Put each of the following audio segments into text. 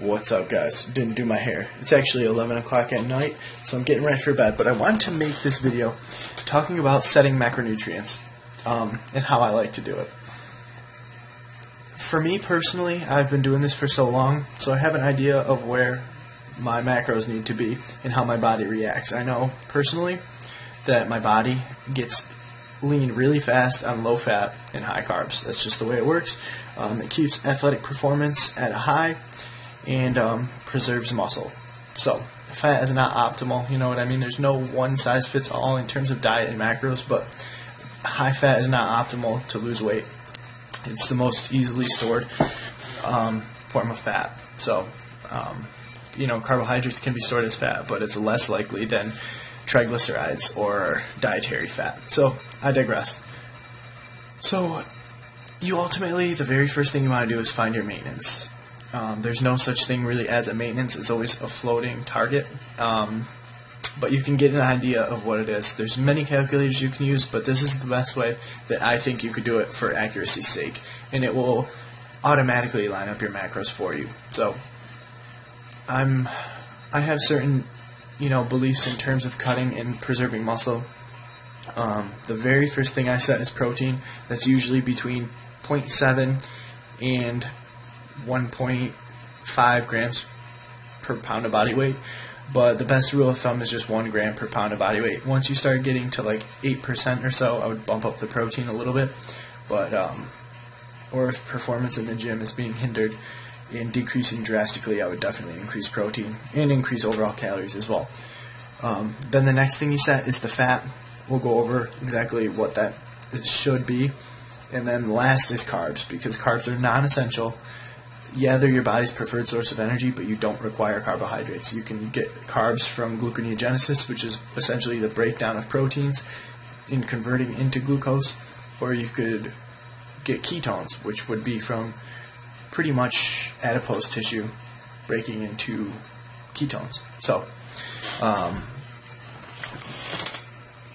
What's up, guys? Didn't do my hair. It's actually 11 o'clock at night, so I'm getting ready for bed. But I wanted to make this video talking about setting macronutrients um, and how I like to do it. For me personally, I've been doing this for so long, so I have an idea of where my macros need to be and how my body reacts. I know personally that my body gets lean really fast on low fat and high carbs. That's just the way it works. Um, it keeps athletic performance at a high and um, preserves muscle. So, fat is not optimal, you know what I mean? There's no one size fits all in terms of diet and macros, but high fat is not optimal to lose weight. It's the most easily stored um, form of fat. So, um, you know, carbohydrates can be stored as fat, but it's less likely than triglycerides or dietary fat. So, I digress. So, you ultimately, the very first thing you want to do is find your maintenance. Um, there's no such thing really as a maintenance. It's always a floating target. Um, but you can get an idea of what it is. There's many calculators you can use, but this is the best way that I think you could do it for accuracy's sake. And it will automatically line up your macros for you. So I'm I have certain you know beliefs in terms of cutting and preserving muscle. Um, the very first thing I set is protein. That's usually between 0.7 and 1.5 grams per pound of body weight. But the best rule of thumb is just 1 gram per pound of body weight. Once you start getting to like 8% or so, I would bump up the protein a little bit. But, um, or if performance in the gym is being hindered and decreasing drastically, I would definitely increase protein and increase overall calories as well. Um, then the next thing you set is the fat. We'll go over exactly what that should be. And then last is carbs because carbs are non essential yeah, they're your body's preferred source of energy, but you don't require carbohydrates. You can get carbs from gluconeogenesis, which is essentially the breakdown of proteins in converting into glucose, or you could get ketones, which would be from pretty much adipose tissue breaking into ketones. So, um,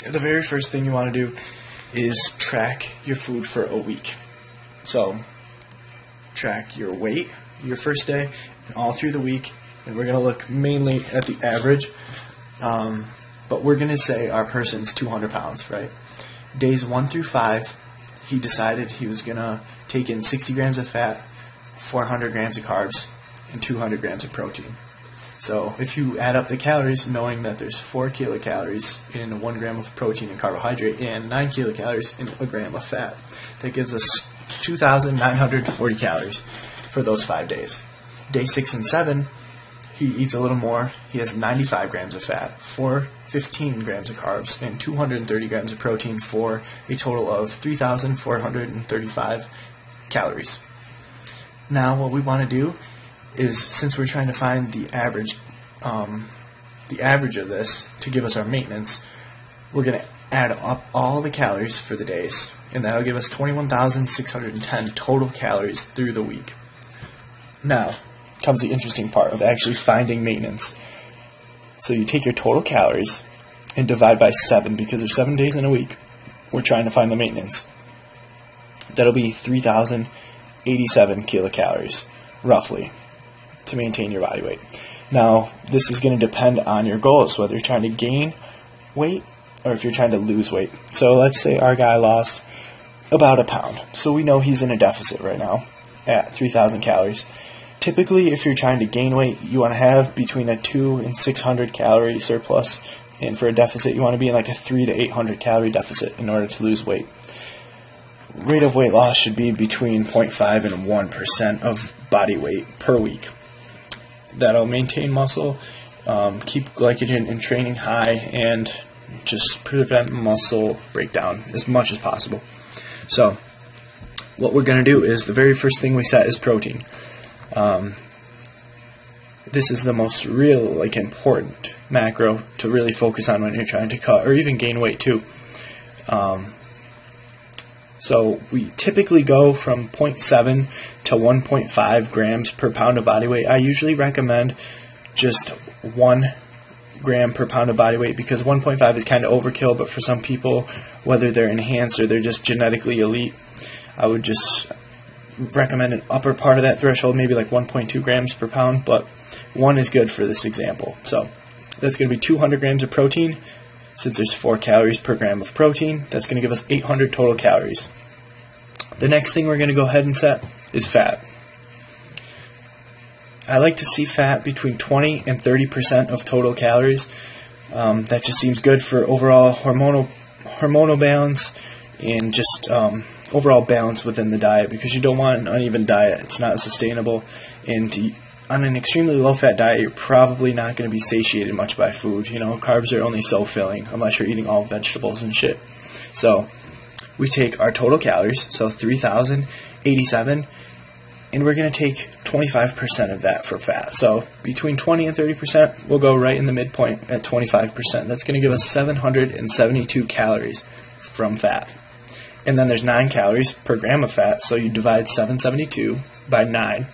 the very first thing you want to do is track your food for a week. So, track your weight your first day and all through the week. And we're going to look mainly at the average. Um, but we're going to say our person's 200 pounds, right? Days 1 through 5, he decided he was going to take in 60 grams of fat, 400 grams of carbs, and 200 grams of protein. So if you add up the calories, knowing that there's 4 kilocalories in a 1 gram of protein and carbohydrate and 9 kilocalories in a gram of fat, that gives us 2,940 calories for those five days. Day six and seven, he eats a little more. He has 95 grams of fat, 415 grams of carbs, and 230 grams of protein for a total of 3,435 calories. Now, what we want to do is, since we're trying to find the average, um, the average of this to give us our maintenance, we're going to add up all the calories for the days and that'll give us 21,610 total calories through the week. Now comes the interesting part of actually finding maintenance. So you take your total calories and divide by 7 because there's 7 days in a week. We're trying to find the maintenance. That'll be 3,087 kilocalories, roughly, to maintain your body weight. Now, this is going to depend on your goals, whether you're trying to gain weight or if you're trying to lose weight. So let's say our guy lost about a pound. So we know he's in a deficit right now at 3,000 calories. Typically, if you're trying to gain weight, you want to have between a 2 and 600 calorie surplus. And for a deficit, you want to be in like a 3 to 800 calorie deficit in order to lose weight. Rate of weight loss should be between 0.5 and 1% of body weight per week. That'll maintain muscle, um, keep glycogen in training high, and just prevent muscle breakdown as much as possible. So, what we're going to do is the very first thing we set is protein. Um, this is the most real, like, important macro to really focus on when you're trying to cut or even gain weight too. Um, so we typically go from 0.7 to 1.5 grams per pound of body weight. I usually recommend just one gram per pound of body weight because 1.5 is kind of overkill, but for some people, whether they're enhanced or they're just genetically elite, I would just recommend an upper part of that threshold, maybe like 1.2 grams per pound, but one is good for this example. So that's going to be 200 grams of protein. Since there's 4 calories per gram of protein, that's going to give us 800 total calories. The next thing we're going to go ahead and set is fat. I like to see fat between 20 and 30% of total calories. Um, that just seems good for overall hormonal hormonal balance and just um, overall balance within the diet because you don't want an uneven diet. It's not sustainable. And to, on an extremely low fat diet, you're probably not going to be satiated much by food. You know, carbs are only so filling unless you're eating all vegetables and shit. So we take our total calories, so 3,087, and we're going to take 25% of that for fat. So between 20 and 30%, we'll go right in the midpoint at 25%. That's going to give us 772 calories from fat. And then there's 9 calories per gram of fat, so you divide 772 by 9.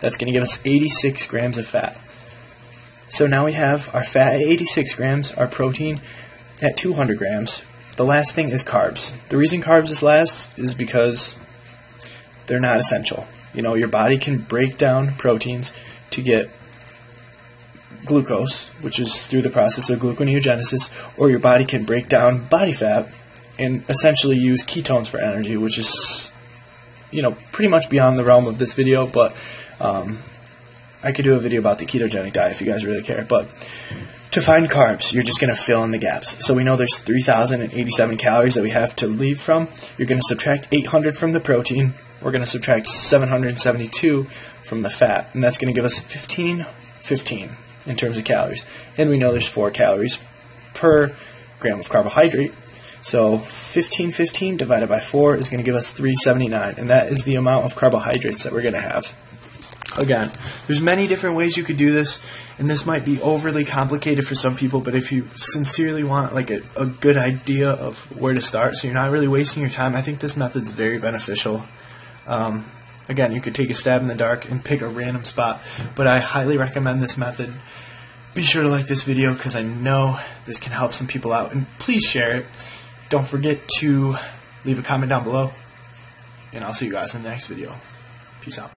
That's going to give us 86 grams of fat. So now we have our fat at 86 grams, our protein at 200 grams. The last thing is carbs. The reason carbs is last is because they're not essential. You know, your body can break down proteins to get glucose, which is through the process of gluconeogenesis, or your body can break down body fat and essentially use ketones for energy, which is, you know, pretty much beyond the realm of this video, but um, I could do a video about the ketogenic diet if you guys really care. But to find carbs, you're just going to fill in the gaps. So we know there's 3,087 calories that we have to leave from. You're going to subtract 800 from the protein, we're going to subtract 772 from the fat, and that's going to give us 1515 in terms of calories. And we know there's 4 calories per gram of carbohydrate. So 1515 divided by 4 is going to give us 379, and that is the amount of carbohydrates that we're going to have. Again, there's many different ways you could do this, and this might be overly complicated for some people, but if you sincerely want like a, a good idea of where to start, so you're not really wasting your time, I think this method's very beneficial. Um, again, you could take a stab in the dark and pick a random spot, but I highly recommend this method. Be sure to like this video because I know this can help some people out, and please share it. Don't forget to leave a comment down below, and I'll see you guys in the next video. Peace out.